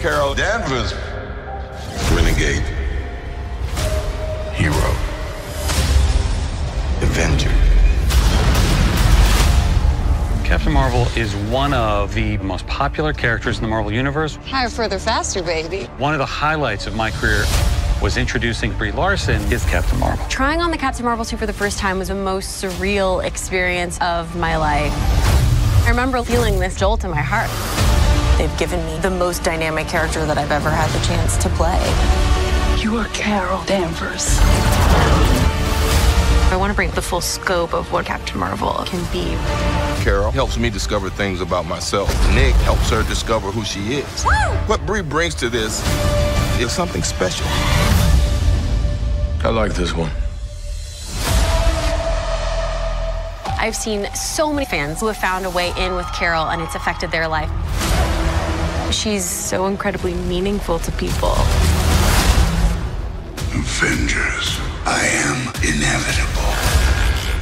Carol Danvers. Renegade. Hero. Avenger. Captain Marvel is one of the most popular characters in the Marvel Universe. Higher, further, faster, baby. One of the highlights of my career was introducing Brie Larson as Captain Marvel. Trying on the Captain Marvel suit for the first time was the most surreal experience of my life. I remember feeling this jolt in my heart. They've given me the most dynamic character that I've ever had the chance to play. You are Carol Danvers. I want to bring the full scope of what Captain Marvel can be. Carol helps me discover things about myself. Nick helps her discover who she is. Woo! What Brie brings to this is something special. I like this one. I've seen so many fans who have found a way in with Carol and it's affected their life. She's so incredibly meaningful to people. Avengers, I am inevitable.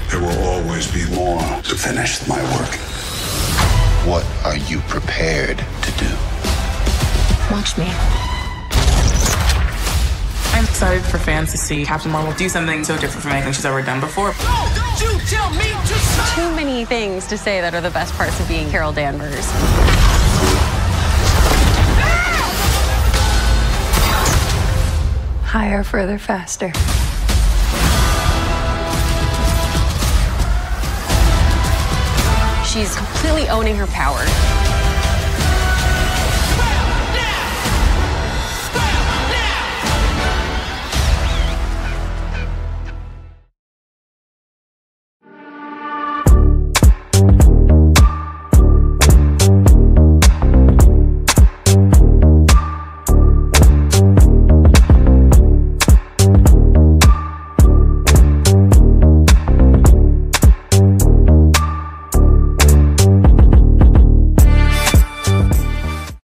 There will always be more to finish my work. What are you prepared to do? Watch me. I'm excited for fans to see Captain Marvel do something so different from anything she's ever done before. Too many things to say that are the best parts of being Carol Danvers. Higher, further, faster. She's completely owning her power.